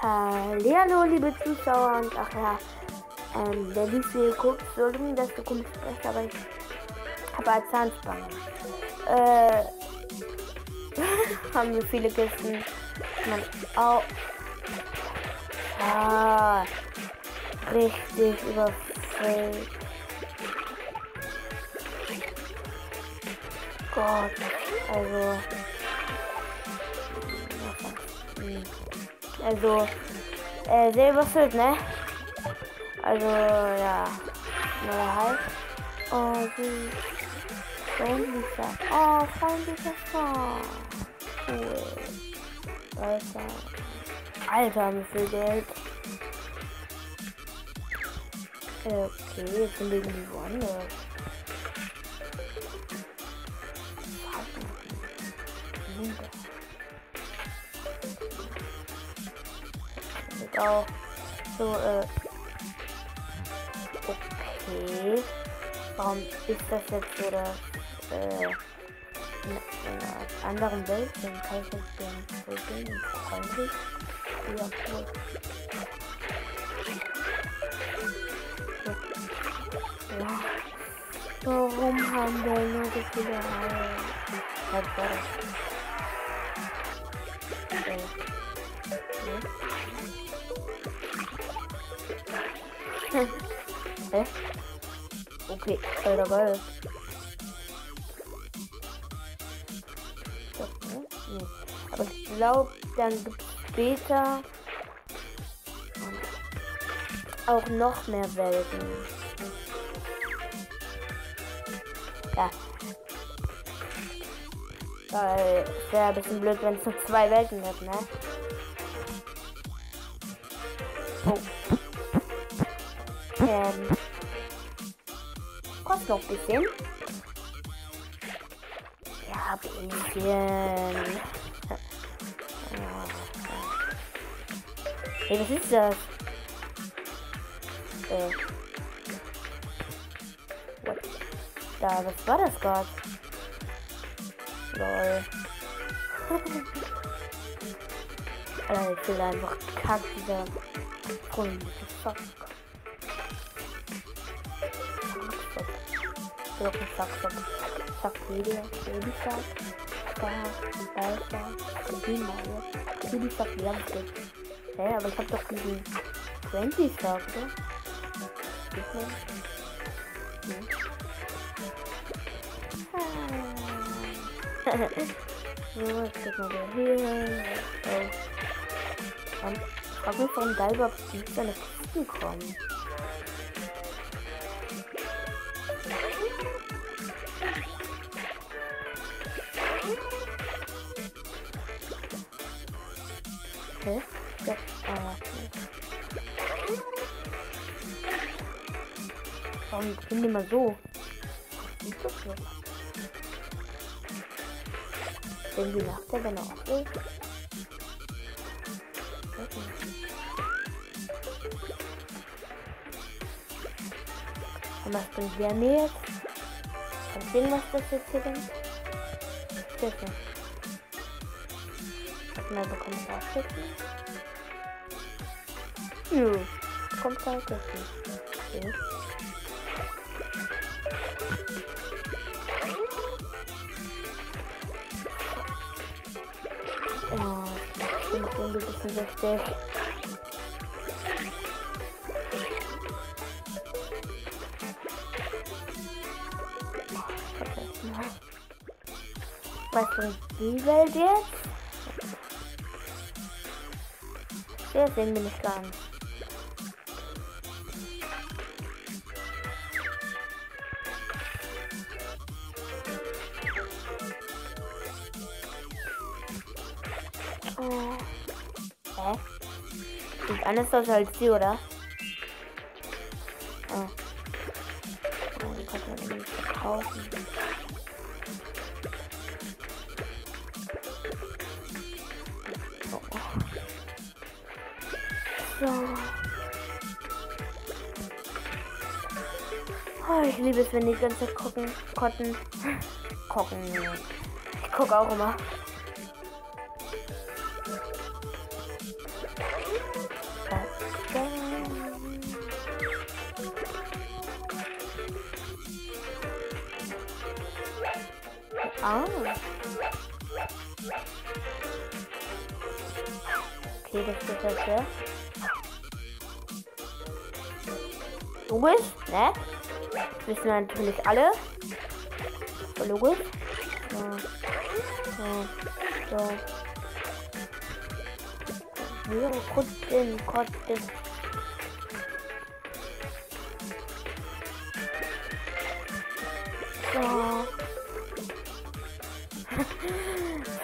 Hallo, liebe Zuschauer und ach ja, ähm, der Liesel guckt, Entschuldigung, dass du komisch sprichst, aber ich habe als Zahnspange. Äh, haben wir viele Kisten. Man, au. Ah, richtig überfällt. Gott, also. Also, äh, sehr überfüllt, ne? Also, ja. Neuer Halt. Oh, wie freundlicher. Oh, freundlicher Fahr. Cool. Alter. Alter, wie viel Geld. Okay, jetzt sind wir irgendwie woanders. Auch so, äh. Okay. Warum ist das jetzt so, dass, äh, in, in einer anderen Welt sind? Kann ich jetzt den Vögeln freundlich? Ja, cool. Ja. Warum haben wir nur so viele Haare? Was war das? Hä? Okay, ne? Nee. Aber ich glaube, dann gibt es später auch noch mehr Welten. Ja. Weil es wäre ein bisschen blöd, wenn es nur zwei Welten gibt, ne? Oh. Ähm. Noch ein bisschen. Ja, ein bisschen. Hey, was ist das? Äh. What? Da, was war das gerade? Lol. Alter, ich will einfach kack dieser Fuck. Doch ein Fuck, Fuck. Fuck, Baby, Baby Fuck. Fuck, Ball Fuck, Baby Mario. Baby Fuck, wie lang ist Hä, aber ich hab doch diesen 20 Fuck, oder? Hm. so, jetzt geht mal wieder hier. Oh. Und frag mich, warum da überhaupt nicht seine Kisten kommen. Warum sind die mal so? Wie ist das so? Wenn die Nacht der dann auch ist. Und was bringt der mir jetzt? Kann ich sehen, was das jetzt hier bringt? Bitte. Mal bekomme ich auch Schützen. Nö, kommt halt das nicht. Okay. Ich bin ein bisschen wichtig. Was bringt die Welt jetzt? Der sehen wir nicht gar nicht. Oh. Sieht anders aus als die, oder? Oh. Oh, die kann man nämlich verkaufen. Oh. So. Oh, ich liebe es, wenn die ganze gucken. Kotten. Gucken. Ich gucke auch immer. Okay, das jetzt ja. Logisch, ne? Wissen wir natürlich alle. Logisch. So. So. So. Wir kotzen, kotzen. So.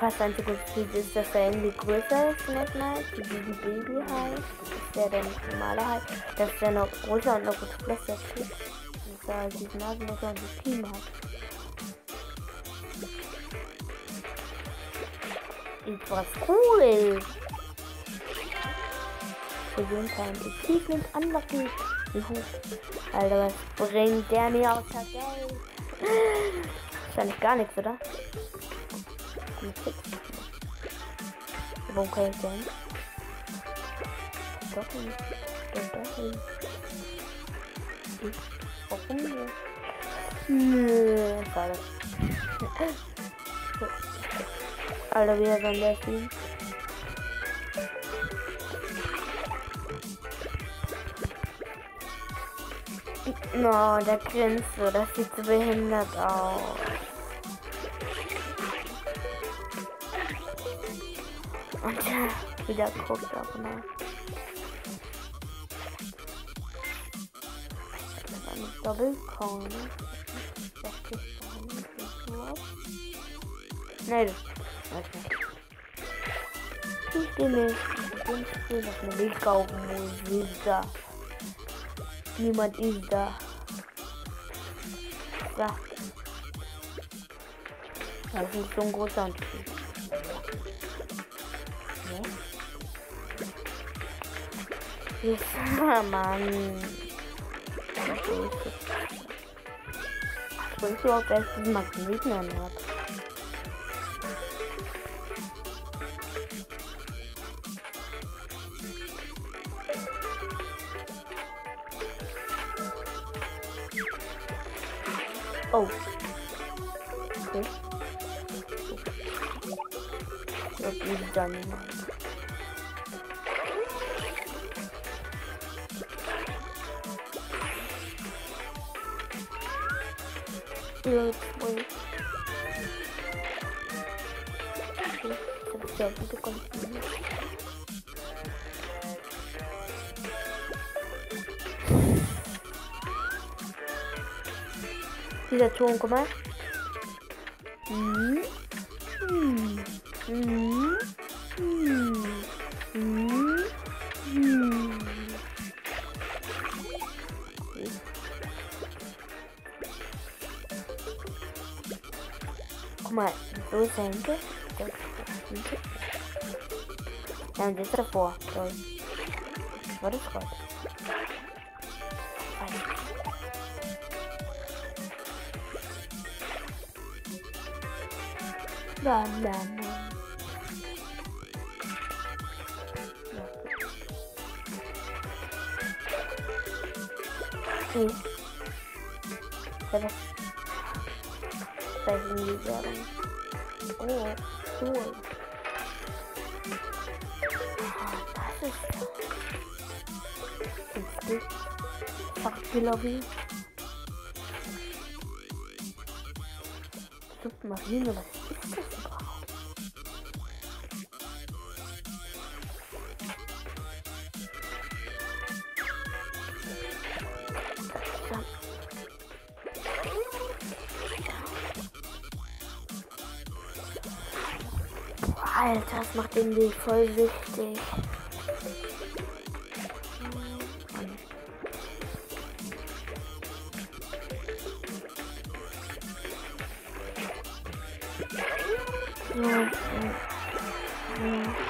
Fast ein Spiel ist, dass er irgendwie größer ist, nice, wie die Baby halt. Das ist ja der normale halt. Das ist ja noch größer und noch gut Fläche kriegt. Und da die Nase noch so ein Team hat. Ist was cool. Gesundheit. Achievement unlucky. Juhu. Alter, was bringt der mir aus der Geld? Wahrscheinlich gar nichts, oder? Warum kann ich denn? Doch nicht. Doch nicht. Warum nicht? Nö, schade. Alter, wieder ein Delfin. No, der grinst so, das sieht so behindert aus. Und der wieder guckt auch mal. Eine Doppelkong, ne? Nein, das weiß nicht. Ich gehe nicht. Ich bin nicht auf eine Weg kaufen, wo ist da? Niemand ist da. So. Das ist so ein großer Unterschied. Ja. Ja, Mann. Was du auch erst diesen Magneten anhat? Oh. Okay. Das ist dann niemand. Ja, zwei. Okay, ich hab sehr gute Konten. Dieser Guck mal, so ist er hinter. Ja, und jetzt davor. Toll. War das gerade? Banana. Ih. Coba. Saving di jalan. Oh, cool. Ah, das ist Richtig. Fuck Lobby. Submarine, was ist das Alter, das macht den Weg voll wichtig. Ja, ja. Ja.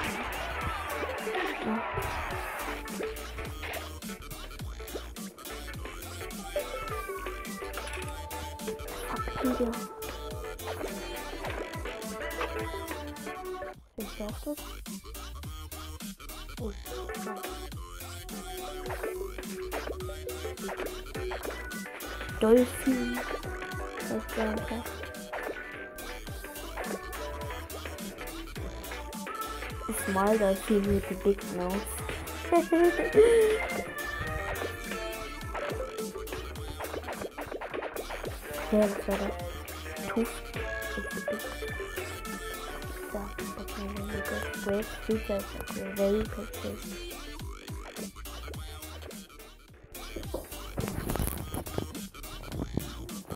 Ich darf das? Oh, ja. Dolphin. Das ist einfach. small dolphin with a big nose. ja, was war das? vehicles with features of the vehicle case.